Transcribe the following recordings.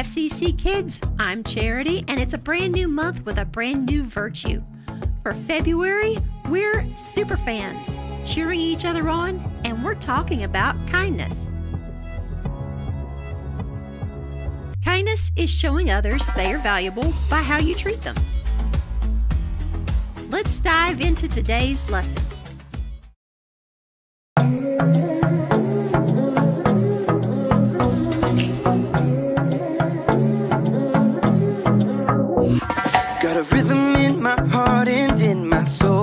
FCC Kids. I'm Charity, and it's a brand new month with a brand new virtue. For February, we're super fans cheering each other on, and we're talking about kindness. Kindness is showing others they are valuable by how you treat them. Let's dive into today's lesson. Got a rhythm in my heart and in my soul.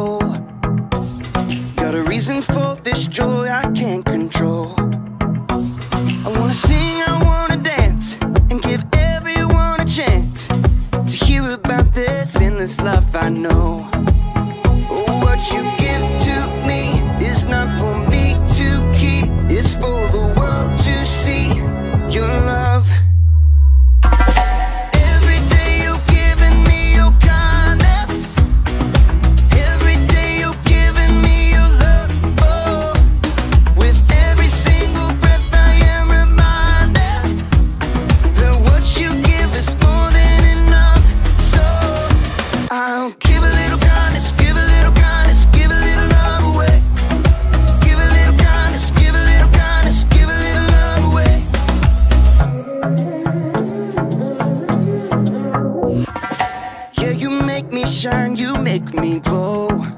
make me go.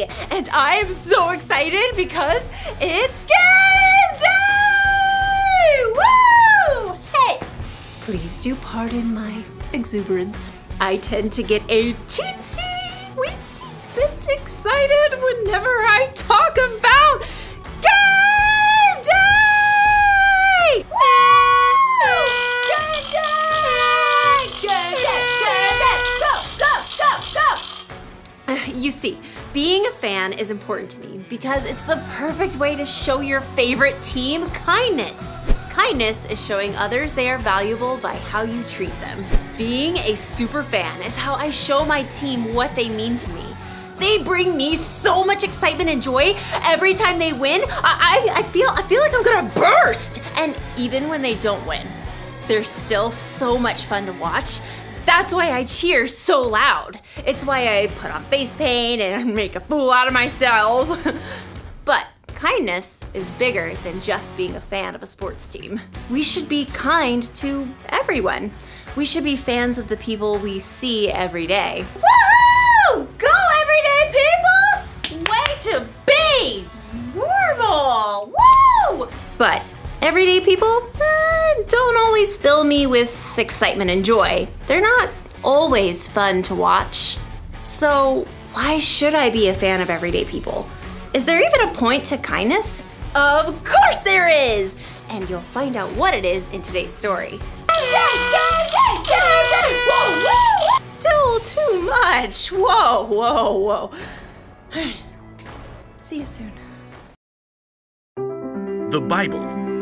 And I'm so excited because it's game day! Woo! Hey! Please do pardon my exuberance. I tend to get a teensy weensy bit excited whenever I talk about You see, being a fan is important to me because it's the perfect way to show your favorite team kindness. Kindness is showing others they are valuable by how you treat them. Being a super fan is how I show my team what they mean to me. They bring me so much excitement and joy every time they win. I, I, I feel I feel like I'm gonna burst. And even when they don't win, they're still so much fun to watch. That's why I cheer so loud. It's why I put on face paint and make a fool out of myself. but kindness is bigger than just being a fan of a sports team. We should be kind to everyone. We should be fans of the people we see every day. Woohoo! Go everyday people! Way to be! Normal! Woo! But everyday people eh, don't always fill me with excitement and joy. They're not always fun to watch. So, why should I be a fan of everyday people? Is there even a point to kindness? Of course there is! And you'll find out what it is in today's story. Too, too much. Whoa, whoa, whoa. See you soon. The Bible.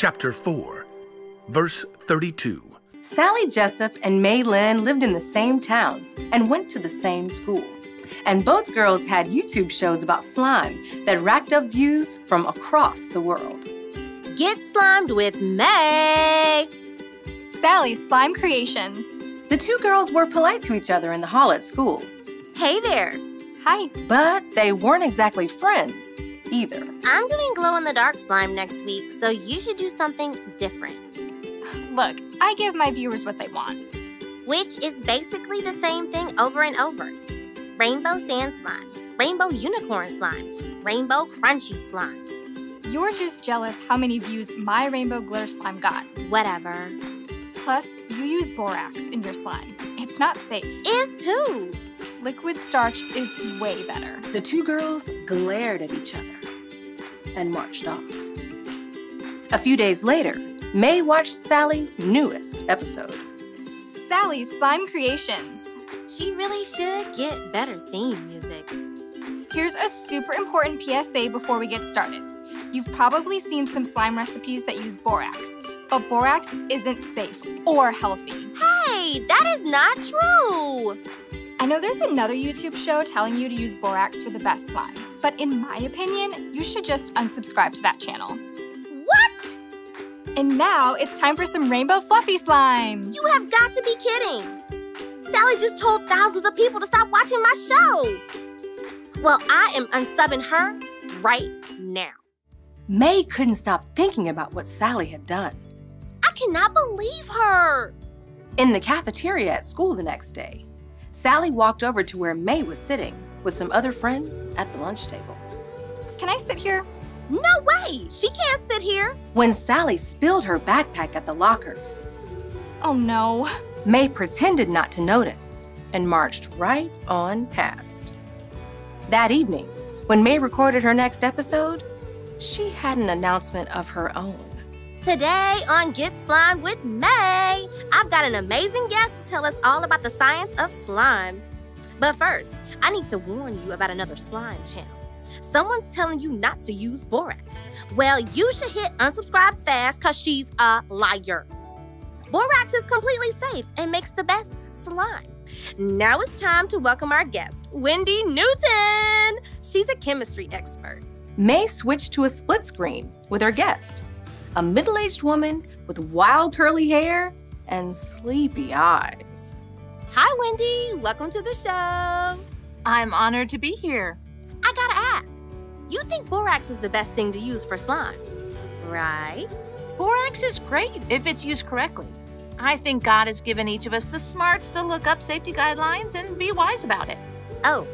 chapter 4, verse 32. Sally Jessup and May Lynn lived in the same town and went to the same school. And both girls had YouTube shows about slime that racked up views from across the world. Get slimed with May. Sally's Slime Creations. The two girls were polite to each other in the hall at school, Hey there. Hi. but they weren't exactly friends either. I'm doing glow in the dark slime next week, so you should do something different, Look, I give my viewers what they want. which is basically the same thing over and over. Rainbow sand slime, rainbow unicorn slime, rainbow crunchy slime, You're just jealous how many views my rainbow glitter slime got. whatever. Plus, you use borax in your slime. It's not safe. Is too. Liquid starch is way better. The two girls glared at each other and marched off. A few days later, May watched Sally's newest episode. Sally's Slime Creations. She really should get better theme music. Here's a super important PSA before we get started. You've probably seen some slime recipes that use borax, but borax isn't safe or healthy. Hey, that is not true. I know there's another YouTube show telling you to use borax for the best slime, but in my opinion, you should just unsubscribe to that channel. What? And now it's time for some rainbow fluffy slime. You have got to be kidding. Sally just told thousands of people to stop watching my show. Well, I am unsubbing her right now. May couldn't stop thinking about what Sally had done. I cannot believe her. In the cafeteria at school the next day, Sally walked over to where May was sitting with some other friends at the lunch table. Can I sit here? No way. She can't sit here. When Sally spilled her backpack at the lockers, Oh no. May pretended not to notice and marched right on past. That evening, when May recorded her next episode, she had an announcement of her own. Today on Get Slime with May, I've got an amazing guest to tell us all about the science of slime. But first, I need to warn you about another slime channel. Someone's telling you not to use borax. Well, you should hit unsubscribe fast because she's a liar. Borax is completely safe and makes the best slime. Now it's time to welcome our guest, Wendy Newton. She's a chemistry expert. May switched to a split screen with her guest, a middle aged woman with wild curly hair and sleepy eyes. Hi, Wendy. Welcome to the show. I'm honored to be here. I gotta ask, you think borax is the best thing to use for slime, right? Borax is great if it's used correctly. I think God has given each of us the smarts to look up safety guidelines and be wise about it. Oh,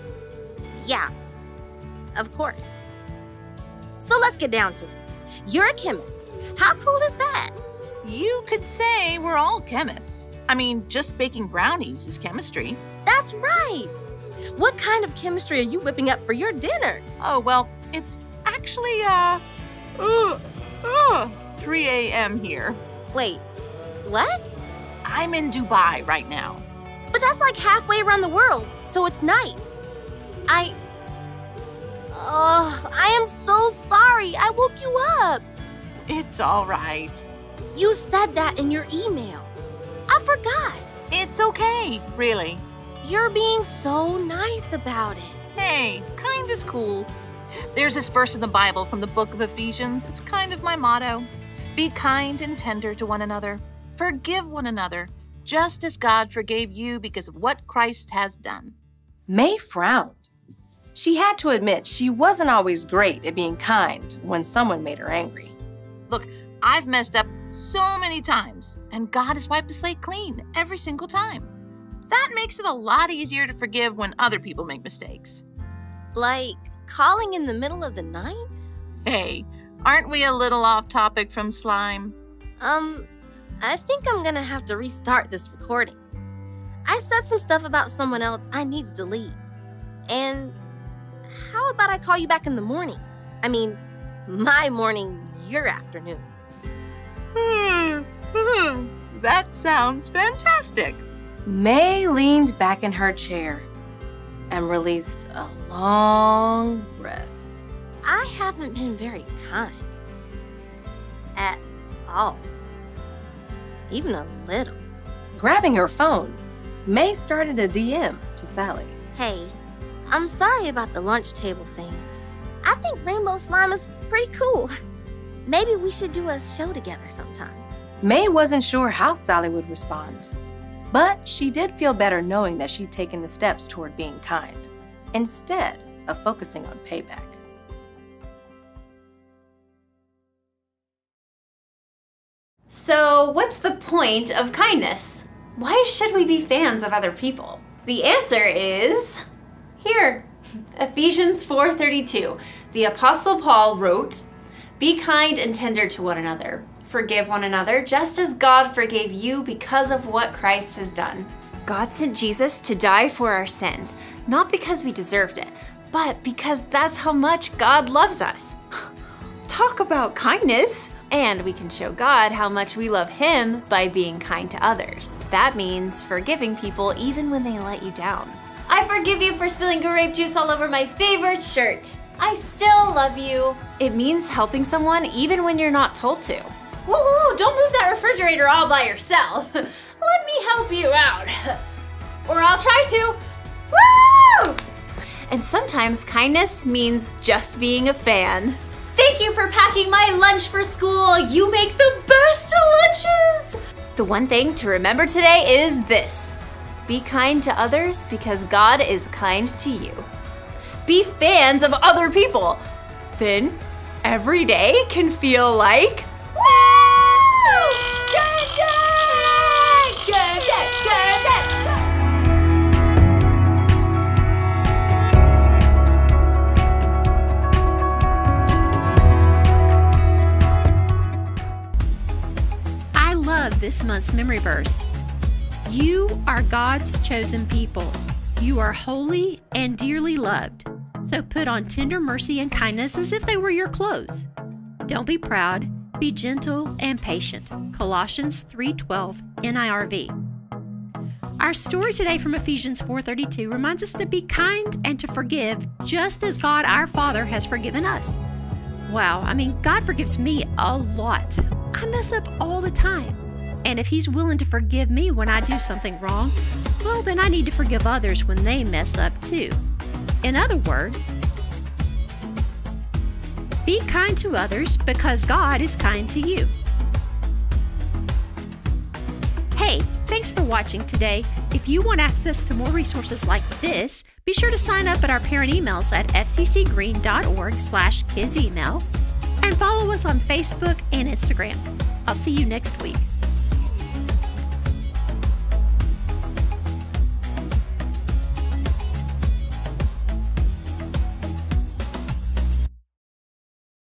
yeah, of course. So let's get down to it. You're a chemist. How cool is that? You could say we're all chemists. I mean, just baking brownies is chemistry. That's right. What kind of chemistry are you whipping up for your dinner? Oh, well, it's actually, uh, uh, uh 3 a.m. here. Wait, what? I'm in Dubai right now. But that's like halfway around the world, so it's night. I. Oh, I am so sorry. I woke you up. It's all right. You said that in your email. I forgot. It's okay, really. You're being so nice about it. Hey, kind is cool. There's this verse in the Bible from the book of Ephesians. It's kind of my motto Be kind and tender to one another, forgive one another, just as God forgave you because of what Christ has done. May frowned. She had to admit she wasn't always great at being kind when someone made her angry. Look, I've messed up so many times, and God has wiped the slate clean every single time. That makes it a lot easier to forgive when other people make mistakes. Like calling in the middle of the night? Hey, aren't we a little off topic from slime? Um, I think I'm gonna have to restart this recording. I said some stuff about someone else I need to delete. And how about I call you back in the morning? I mean, my morning, your afternoon. Hmm, hmm, that sounds fantastic. May leaned back in her chair and released a long breath. I haven't been very kind. At all. Even a little. Grabbing her phone, May started a DM to Sally. Hey, I'm sorry about the lunch table thing. I think Rainbow Slime is pretty cool. Maybe we should do a show together sometime. May wasn't sure how Sally would respond, but she did feel better knowing that she'd taken the steps toward being kind, instead of focusing on payback. So, what's the point of kindness? Why should we be fans of other people? The answer is here. Ephesians 4:32. The apostle Paul wrote, "Be kind and tender to one another. Forgive one another just as God forgave you because of what Christ has done." God sent Jesus to die for our sins, not because we deserved it, but because that's how much God loves us. Talk about kindness! And we can show God how much we love Him by being kind to others. That means forgiving people even when they let you down. I forgive you for spilling grape juice all over my favorite shirt. I still love you. It means helping someone even when you're not told to. Whoa, whoa, whoa, don't move that refrigerator all by yourself. Let me help you out. Or I'll try to. Woo! And sometimes kindness means just being a fan. Thank you for packing my lunch for school. You make the best lunches. The one thing to remember today is this be kind to others because God is kind to you. Be fans of other people. Then every day can feel like. This month's memory verse. You are God's chosen people. You are holy and dearly loved. So put on tender mercy and kindness as if they were your clothes. Don't be proud, be gentle and patient. Colossians 3:12 NIRV. Our story today from Ephesians 4:32 reminds us to be kind and to forgive just as God our Father has forgiven us. Wow, I mean, God forgives me a lot. I mess up all the time. And if He's willing to forgive me when I do something wrong, well, then I need to forgive others when they mess up too. In other words, be kind to others because God is kind to you. Hey, thanks for watching today. If you want access to more resources like this, be sure to sign up at our parent emails at fccgreene.org slash kidsemail and follow us on Facebook and Instagram. I'll see you next week.